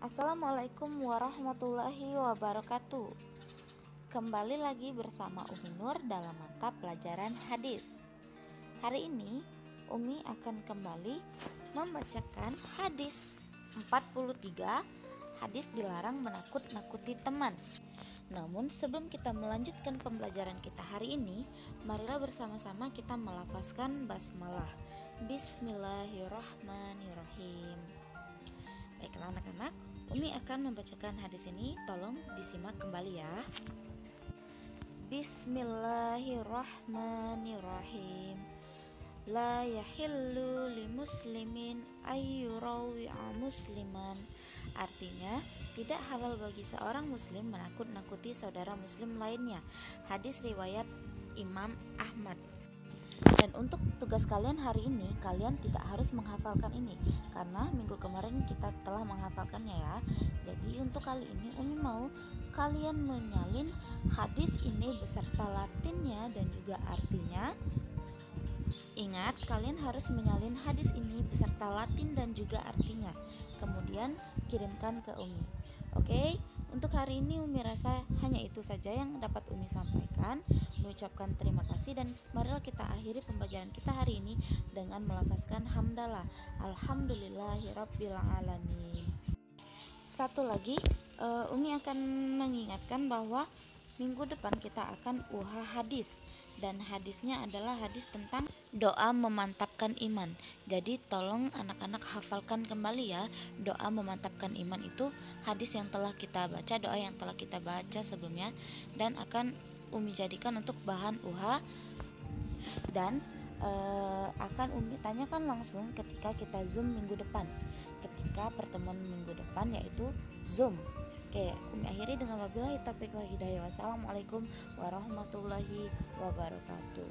Assalamualaikum warahmatullahi wabarakatuh. Kembali lagi bersama Umi Nur dalam mata pelajaran hadis. Hari ini Umi akan kembali membacakan hadis 43 Hadis dilarang menakut-nakuti teman. Namun sebelum kita melanjutkan pembelajaran kita hari ini Marilah bersama-sama kita melafazkan basmalah. Bismillahirrahmanirrahim anak-anak Umi akan membacakan hadis ini, tolong disimak kembali ya. Bismillahirrahmanirrahim. La yahillu li muslimin ayyurawi'a musliman. Artinya, tidak halal bagi seorang muslim menakut-nakuti saudara muslim lainnya. Hadis riwayat Imam Ahmad. Dan untuk tugas kalian hari ini, kalian tidak harus menghafalkan ini karena minggu kemarin kita telah menghafalkannya ya. Jadi untuk kali ini Umi mau kalian menyalin hadis ini beserta latinnya dan juga artinya. Ingat, kalian harus menyalin hadis ini beserta latin dan juga artinya. Kemudian kirimkan ke Umi. Oke? Okay? Untuk hari ini Umi rasa hanya itu saja yang dapat Umi sampaikan. Mengucapkan terima kasih dan marilah kita akhiri pembelajaran kita hari ini dengan melafazkan hamdalah. Alhamdulillahirabbil alamin. Satu lagi, uh, Umi akan mengingatkan bahwa minggu depan kita akan uha hadis dan hadisnya adalah hadis tentang doa memantapkan iman. Jadi tolong anak-anak hafalkan kembali ya doa memantapkan iman itu hadis yang telah kita baca, doa yang telah kita baca sebelumnya dan akan Umi jadikan untuk bahan uha dan e, akan Umi tanyakan langsung ketika kita zoom minggu depan. Ketika pertemuan minggu depan yaitu zoom. Oke, Umi akhiri dengan wabillahi taufiq wa hidayah. Wassalamualaikum warahmatullahi wabarakatuh.